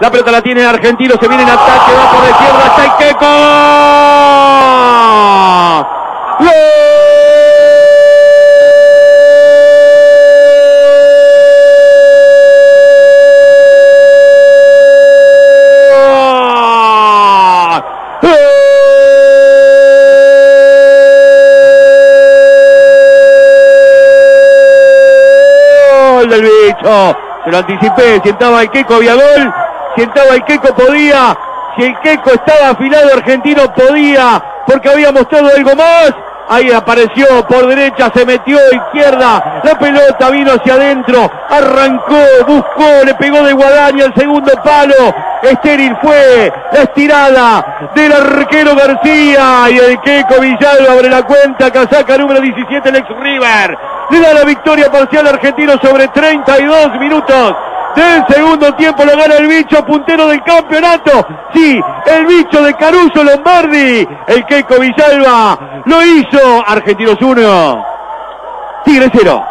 La pelota la tiene Argentino, se viene en ataque, va por la izquierda, está Iqueco. ¡Gol del bicho! Se lo anticipé, si entraba el Queco había gol, el Queco podía, si el Queco estaba afilado argentino podía, porque había mostrado algo más. Ahí apareció por derecha, se metió izquierda, la pelota vino hacia adentro, arrancó, buscó, le pegó de guadaña al segundo palo. Estéril fue la estirada del arquero García y el Queco Villalba abre la cuenta, casaca número 17 el River. Le da la victoria parcial argentino sobre 32 minutos del segundo tiempo lo gana el bicho puntero del campeonato. Sí, el bicho de Caruso Lombardi. El Keiko Villalba lo hizo. Argentinos 1. Tigre 0.